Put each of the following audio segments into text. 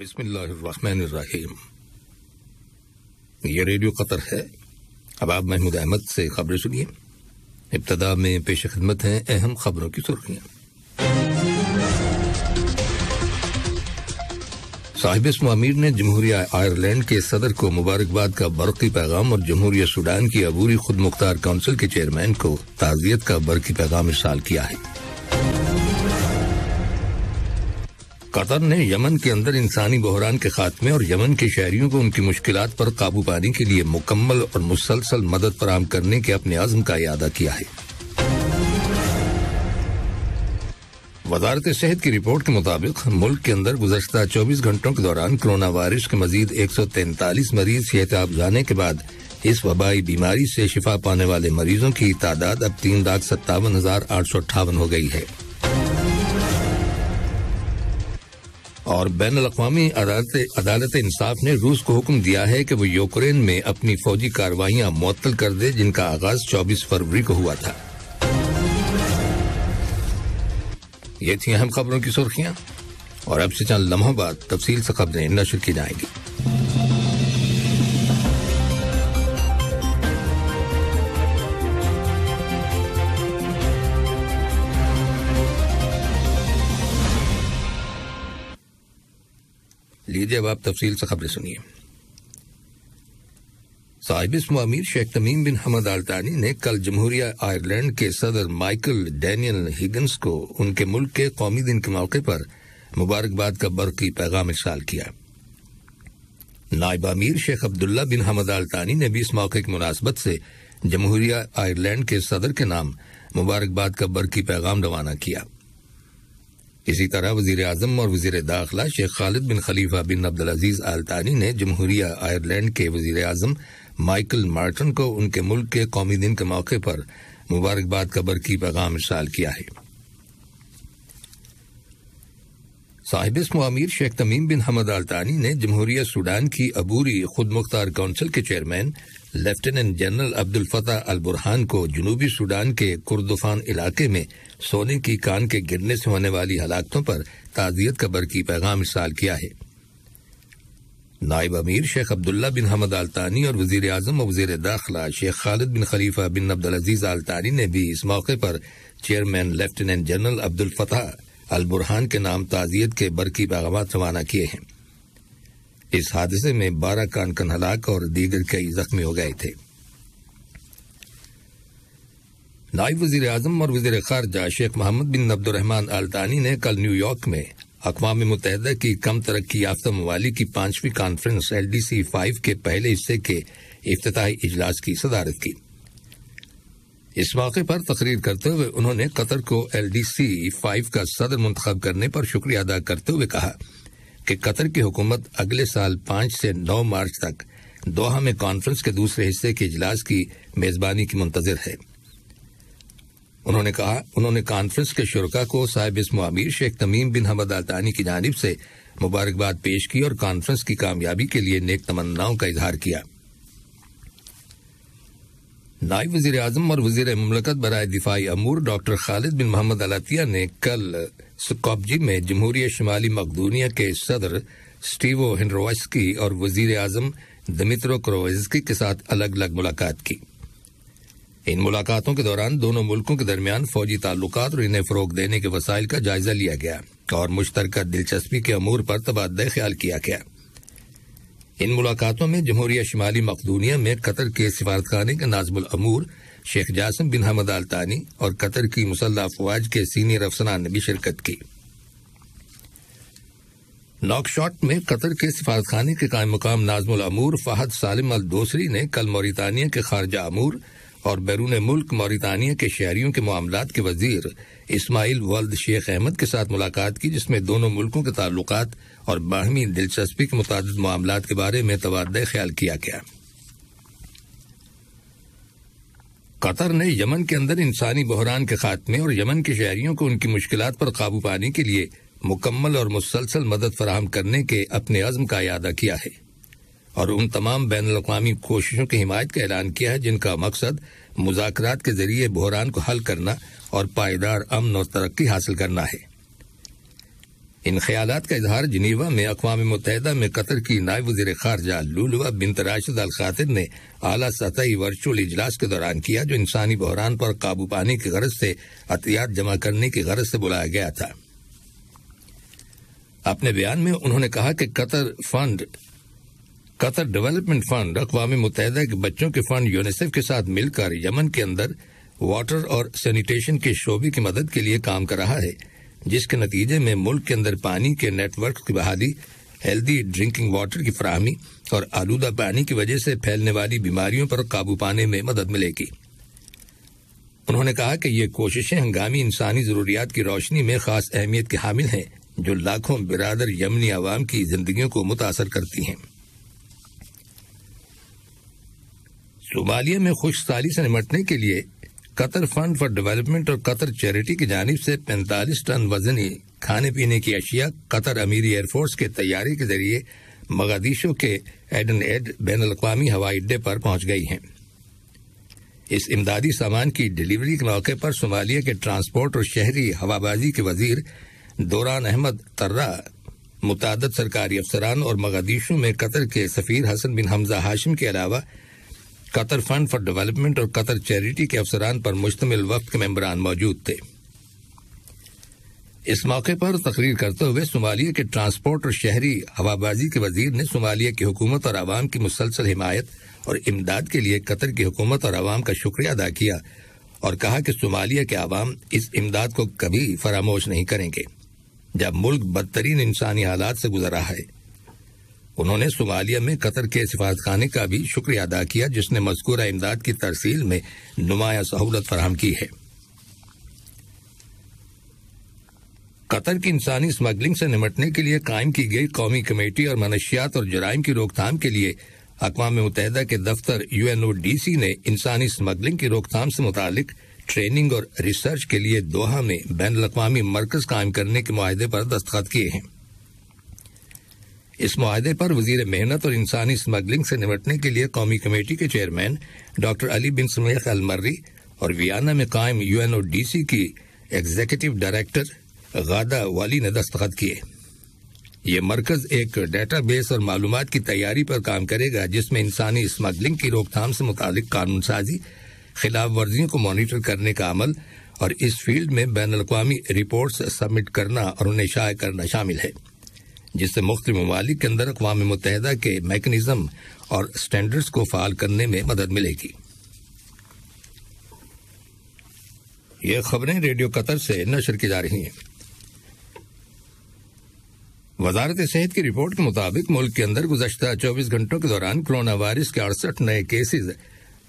बिस्मिल्लाहिर्रहमानिर्रहीम। ये radio Qatar है। अब आप महमूद अहमद से खबरें सुनिए। इब्तदा में पेश खिदमत हैं अहम खबरों की सुर्खियाँ। साहिब अमीर ने जमहूरिया आयरलैंड के सदर को मुबारकबाद का बरकी पैगाम और जमहूरिया सूडान की अबूरी खुद मुख्तार काउंसिल के चेयरमैन को ताजियत का बरकी पैगाम इरसाल किया है। कतर ने यमन के अंदर इंसानी बहरान के खात्मे और यमन के शहरियों को उनकी मुश्किल पर काबू पाने के लिए मुकम्मल और मुसलसल मदद फराम करने के अपने आज़म का इरादा किया है। वजारत सेहत की रिपोर्ट के मुताबिक, मुल्क के अंदर गुजशत 24 घंटों के दौरान कोरोना वायरस के मजीद एक सौ तैंतालीस मरीज़ सेहताब जाने के बाद इस वबाई बीमारी से शिफा पाने वाले मरीजों की तादाद अब तीन लाख सत्तावन हज़ार आठ सौ अट्ठावन हो गई है। और बैन अवी अदालत अदालत इंसाफ ने रूस को हुक्म दिया है कि वो यूक्रेन में अपनी फौजी कार्रवाइयाँ मुअत्तल कर दे, जिनका आगाज़ 24 फरवरी को हुआ था। ये थी अहम खबरों की सुर्खियाँ। और अब से चंद लम्हों बाद तफसील से खबरें नशर की जाएँगी। लीजिए अब आप तफसील से खबरें सुनिए। साहिब अमीर शेख तमीम बिन हमद आलतानी ने कल जमहूरिया आयरलैंड के सदर माइकल डैनियल हिगन्स को उनके मुल्क के कौमी दिन के मौके पर मुबारकबाद का बरकी पैगाम इरसाल किया। नायब अमीर शेख अब्दुल्ला बिन हमद आलतानी ने भी इस मौके की मुनासबत से जमहूरिया आयरलैंड के सदर के नाम मुबारकबाद का बरकी पैगाम रवाना किया। इसी तरह वज़ीर आज़म और वज़ीर दाखिला शेख खालिद बिन खलीफा बिन अब्दुल अज़ीज़ आलतानी ने जमहूरिया आयरलैंड के वज़ीर आज़म माइकल मार्टन को उनके मुल्क के कौमी दिन के मौके पर मुबारकबाद का बरकी पैगाम इरसाल किया है। साहिब अमीर शेख तमीम बिन हमद आलतानी ने जमहूरिया सूडान की अबूरी खुद मुख्तार काउंसिल के chairman lieutenant general Abdel Fattah al Burhan को जनूबी सूडान के कुर्दुफान इलाके में सोने की कान के गिरने से होने वाली हलाकतों पर ताजियत का बरकी पैगाम इसाल किया है। नायब अमीर शेख अब्दुल्ला बिन हमद आलतानी और वज़ीर आज़म और वज़ीर दाखिला शेख खालिद बिन खलीफा बिन अब्दुल अज़ीज़ आलतानी ने भी इस मौके पर chairman, lieutenant general Abdul Fattah al Burhan के नाम ताजियत के बरकी पैगाम रवाना किए हैं। इस हादसे में बारह कानकन हलाक और दीगर कई जख्मी हो गए थे। नायब वज़ीर आज़म और वज़ीर खारजा शेख मोहम्मद बिन अब्दुलरहमान आलतानी ने कल न्यूयॉर्क में अकवा मुतहदा की कम तरक्की याफ्ता मवाली की पांचवी conference L D C five के पहले हिस्से के अफ्ताही इजलास की सदारत की। इस मौके पर तकरीर करते हुए उन्होंने कतर को एल डी सी फाइव का सदर मुंतब करने पर शुक्रिया अदा करते हुए कहा। कि कतर की हुकूमत अगले साल पाँच से नौ मार्च तक दोहा में कॉन्फ्रेंस के दूसरे हिस्से के इजलास की मेजबानी की मुंतजर है। उन्होंने कहा, उन्होंने कॉन्फ्रेंस के शुरा को साहिब इसम अमीर शेख तमीम बिन हमद अल्तानी की जानब से मुबारकबाद पेश की और कॉन्फ्रेंस की कामयाबी के लिए नेक तमन्नाओं का इजहार किया। नायब वज़ीर अजम और वज़ीर ममलकत बरए दिफाई अमूर doctor Khalid bin Mohammed Al Attiyah ने कल स्कॉपजी में जमहूरिया शुमाली मकदूनिया के सदर स्टीवो हिंड्रोवस्की और वज़ीर आज़म दमित्रो क्रोवस्की के साथ अलग अलग मुलाकात की। इन मुलाकातों के दौरान दोनों मुल्कों के दरमियान फौजी ताल्लुक और इन्हें फरोग देने के वसाइल का जायजा लिया गया और मुश्तर दिलचस्पी के अमूर पर तबादला ख्याल किया गया। इन मुलाकातों में जमहूरिया शुमाली मकदूनिया में कतर के सिफारतखाने के नाजमुल अमूर शेख जासम बिन हमद आलतानी और कतर की मुसल्ह अफवाज के सीनियर अफसरान ने भी शिरकत की। नॉकशॉट में कतर के सिफारतखाने के कायम मुकाम नाजमुल अमूर फहद सालिम अल दोसरी ने कल मौरितानिया के खारजा अमूर और बैरून मुल्क मौरितानिया के शहरियों के मामला के वज़ीर इस्माइल वल्द शेख अहमद के साथ मुलाकात की, जिसमें दोनों मुल्कों के ताल्लुक और बाहमी दिलचस्पी के मुताद मामला के बारे में तबादला ख्याल किया गया। कतर ने यमन के अंदर इंसानी बहरान के खात्मे और यमन के शहरियों को उनकी मुश्किल पर काबू पाने के लिए मुकम्मल और मुसलसल मदद फराहम करने के अपने अज़म का अदा किया है और उन तमाम बैन अवी कोशिशों की हिमायत का ऐलान किया है, जिनका मकसद मुजाकर के ज़रिए बहरान को हल करना और पायदार अमन और तरक्की हासिल करना है। इन ख्याल का इजहार जिनीवा में अकवा मुतहदा में कतर की नायब वज़ीर खारजा लुलवा बिन राशिद अल खातिर ने आला सतही वर्चुअल इजलास के दौरान किया, जो इंसानी बहरान पर काबू पाने की गरज से अतियात जमा करने की गरज से बुलाया गया था। अपने बयान में उन्होंने कहा कि Qatar fund, Qatar development fund अकवा मुतहदा के बच्चों के फंड यूनिसेफ के साथ मिलकर यमन के अंदर वाटर और सैनिटेशन के शोबे की मदद के लिए काम कर रहा है। जिसके नतीजे में मुल्क के अंदर पानी के नेटवर्क की बहाली हेल्दी ड्रिंकिंग वाटर की फराहमी और आलूदा पानी की वजह से फैलने वाली बीमारियों पर काबू पाने में मदद मिलेगी। उन्होंने कहा कि ये कोशिशें हंगामी इंसानी जरूरियात की रोशनी में खास अहमियत के हामिल हैं, जो लाखों बिरादर यमनी आवाम की जिंदगियों को मुतासर करती हैं। सोमालिया में खुशहाली से निमटने के लिए कतर फंड फॉर डेवलपमेंट और कतर चैरिटी की जानब से 45 टन वजनी खाने पीने की अशिया कतर अमीरी एयरफोर्स के तैयारी के ज़रिए मगादीशो के एडन एड बैन अवी हवाई अड्डे पर पहुँच गई हैं। इस इमदादी सामान की डिलीवरी के मौके पर सोमालिया के ट्रांसपोर्ट और शहरी हवाबाजी के वज़ीर दौरान अहमद तर्रा मुताद सरकारी अफसरान और मगादीशु में कतर के सफीर हसन बिन हमजा हाशिम के अलावा कतर फंड फॉर डेवलपमेंट और कतर चैरिटी के अफसरान पर मुश्तमिल वक्त के मेम्बरान मौजूद थे। इस मौके पर तकरीर करते हुए सोमालिया के ट्रांसपोर्ट और शहरी हवाबाजी के वज़ीर ने सोमालिया की हुकूमत और आवाम की मुसलसल हिमायत और इमदाद के लिए कतर की हुकूमत और आवाम का शुक्रिया अदा किया और कहा कि सोमालिया के आवाम इस इमदाद को कभी फरामोश नहीं करेंगे। जब मुल्क बदतरीन इंसानी हालात से गुजर रहा है उन्होंने सोमालिया में कतर के सिफारत खाने का भी शुक्रिया अदा किया, जिसने मजकूरा इमदाद की तरसील में नुमाया सहूलत फराम की है। कतर की इंसानी स्मगलिंग से निमटने के लिए कायम की गई कौमी कमेटी और मनशियात और जराइम की रोकथाम के लिए अकवा मुतहदा के दफ्तर U N O D C ने इंसानी स्मगलिंग की रोकथाम से मुतालिक ट्रेनिंग और रिसर्च के लिए दोहा में बैन अवी मरकज कायम करने के माहे पर दस्तखत किए हैं। इस माहे पर वज़ीर मेहनत और इंसानी स्मगलिंग से निपटने के लिए कौमी कमेटी के chairman doctor Ali bin Sumaikh Al Marri और वियाना में कायम U N O D C की एग्जीक्यूटिव डायरेक्टर गादा वाली ने दस्तखत किए। ये मरकज एक डेटा बेस और मालूम की तैयारी पर काम करेगा, जिसमें इंसानी स्मगलिंग की रोकथाम से मुतालिक कानून साजी खिलाफ वर्जियों को मॉनिटर करने का अमल और इस फ़ील्ड में बैन अवी रिपोर्ट्स सबमिट करना और उन्हें शाये करना शामिल है। जिससे मुख्त ममालिक के अंदर अकवा मुतहदा के मैकनिज्म और स्टैंडर्ड्स को फाल करने में मदद मिलेगी। ये खबरें रेडियो कतर से नशर की जा रही हैं। वजारत सेहत की रिपोर्ट के मुताबिक मुल्क के अंदर गुजशत चौबीस घंटों के दौरान कोरोना वायरस के अड़सठ नए केसेज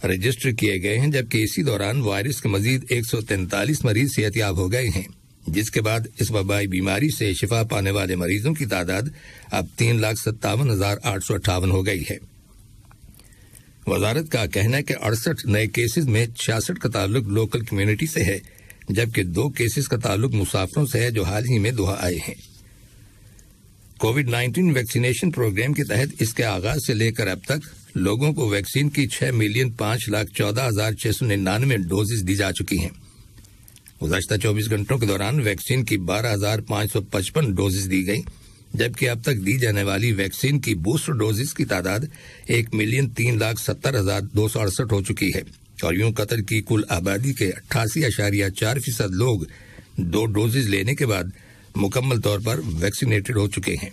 रजिस्टर किए गए हैं, जबकि इसी दौरान वायरस के मजीद एक सौ तैंतालीस मरीज़ सेहतियाब हो गए हैं। जिसके बाद इस वबाई बीमारी से शिफा पाने वाले मरीजों की तादाद अब तीन लाख सत्तावन हज़ार आठ सौ अट्ठावन हो गई है। वजारत का कहना है कि अड़सठ नए केसेस में छियासठ का ताल्लुक लोकल कम्युनिटी से है, जबकि दो केसेस का ताल्लुक मुसाफरों से है जो हाल ही में दोहा आए हैं। कोविड 19 वैक्सीनेशन प्रोग्राम के तहत इसके आगाज़ से लेकर अब तक लोगों को वैक्सीन की छह मिलियन पाँच लाख चौदह हज़ार छह सौ निन्यानवे डोजेज दी जा चुकी हैं। गुजशत चौबीस घंटों के दौरान वैक्सीन की बारह हज़ार पाँच सौ पचपन डोजेज दी गई, जबकि अब तक दी जाने वाली वैक्सीन की बूस्टर डोजेज की तादाद एक मिलियन तीन लाख सत्तर हज़ार दो सौ अड़सठ हो चुकी है। और यूँ कतर की कुल आबादी के अट्ठासी अशारिया चार फ़ीसद लोग दो डोजेज लेने के बाद मुकम्मल तौर पर वैक्सीनेटेड हो चुके हैं।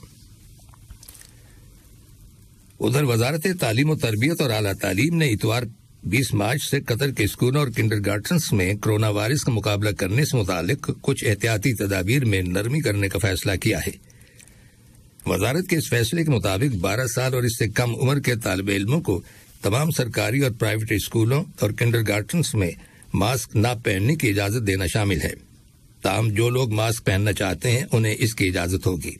उधर वजारत तालीम और तरबियत और अला तालीम ने इतवार 20 मार्च से कतर के स्कूलों और किंडर में कोरोना वायरस का मुकाबला करने से मुतालिक कुछ एहतियाती तदाबीर में नरमी करने का फैसला किया है। वजारत के इस फैसले के मुताबिक 12 साल और इससे कम उम्र के तालब इलमों को तमाम सरकारी और प्राइवेट स्कूलों और किंडर में मास्क न पहनने की इजाज़त देना शामिल है। ताम जो लोग मास्क पहनना चाहते हैं, उन्हें इसकी इजाज़त होगी।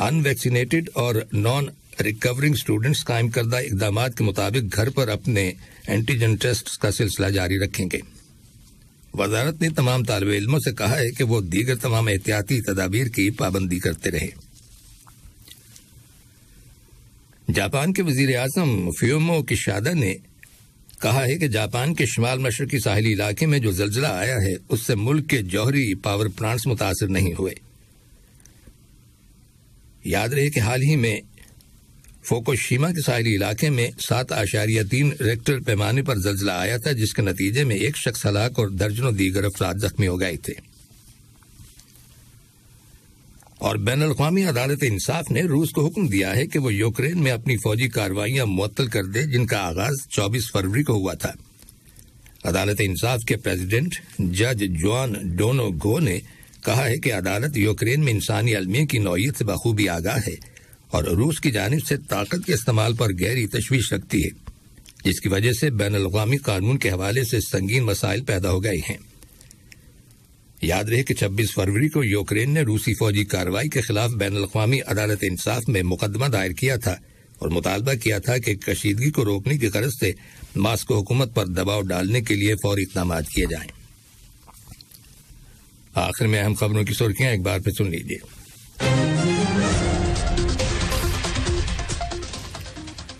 अनवैक्सीनेटेड और नॉन रिकवरिंग स्टूडेंट्स कायम करदा इकदाम के मुताबिक घर पर अपने एंटीजन टेस्ट का सिलसिला जारी रखेंगे। वजारत ने तमाम तालब इलमों से कहा है कि वो दीगर तमाम एहतियाती तदाबीर की पाबंदी करते रहे। जापान के वज़ीर आज़म फ्योमो किशादा ने कहा है कि जापान के शुमाल मशरकी साहली इलाके में जो जल्जला आया है, उससे मुल्क के जौहरी पावर प्लांट्स मुतासर नहीं हुए। याद रहे कि हाल ही में फोकोशीमा के साहली इलाके में सात आशारिया तीन रेक्टर पैमाने पर जल्जला आया था, जिसके नतीजे में एक शख्स हलाक और दर्जनों दीगर अफराद जख्मी हो गए थे। और बैन अवी अदालत इंसाफ ने रूस को हुक्म दिया है कि वो यूक्रेन में अपनी फौजी कार्रवाइयाँ मुअत्तल कर दे, जिनका आगाज़ 24 फरवरी को हुआ था। अदालत इंसाफ के प्रेसिडेंट जज जॉन डोनो गो ने कहा है कि अदालत यूक्रेन में इंसानी अलमिया की नौीयत से बखूबी आगाह है। और रूस की जानब से ताकत के इस्तेमाल पर गहरी तशवीश रखती है, जिसकी वजह से बैन अवी कानून के हवाले से संगीन मसाइल पैदा हो गए हैं याद रहे कि 26 फरवरी को यूक्रेन ने रूसी फौजी कार्रवाई के खिलाफ बैन अवी अदालत इंसाफ में मुकदमा दायर किया था और मुतालबा किया था कि कशीदगी को रोकने की गरज से मास्को हुकूमत पर दबाव डालने के लिए फौरी इकदाम किए जाएँ। आखिर में अहम खबरों की सुर्खियाँ एक बार फिर सुन लीजिए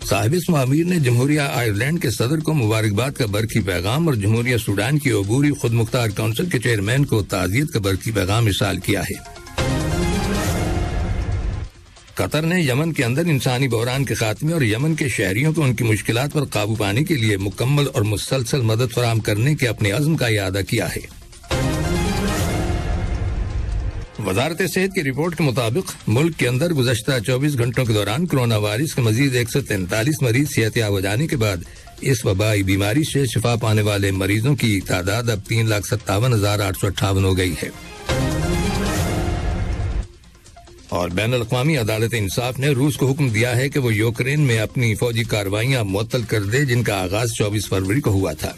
साहिब महावीर ने जमहूरिया आयरलैंड के सदर को मुबारकबाद का बरकी पैगाम और जमहूरिया सूडान की अबूरी खुद मुख्तार काउंसिल के चेयरमैन को ताजियत का बरकी पैगाम इसाल किया है। कतर ने यमन के अंदर इंसानी बहरान के खात्मे और यमन के शहरियों को उनकी मुश्किल पर काबू पाने के लिए मुकम्मल और मुसलसल मदद फराम करने के अपने अज़म का इरादा किया है। वजारत सेहत की रिपोर्ट के मुताबिक, मुल्क के अंदर गुजशत चौबीस घंटों के दौरान कोरोना वायरस के मजीद एक सौ तैंतालीस मरीज़ सेहतियाब हो जाने के बाद इस वबाई बीमारी से शिफा पाने वाले मरीजों की तादाद अब तीन लाख सत्तावन हज़ार आठ सौ अट्ठावन हो गई है। और बैन अवी अदालत इंसाफ ने रूस को हुक्म दिया है कि वो यूक्रेन में अपनी फौजी कार्रवाइयाँ मुअत्तल कर दे, जिनका आगाज़ 24 फरवरी को हुआ था।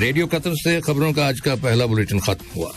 रेडियो कतर से खबरों का आज का पहला बुलेटिन खत्म हुआ।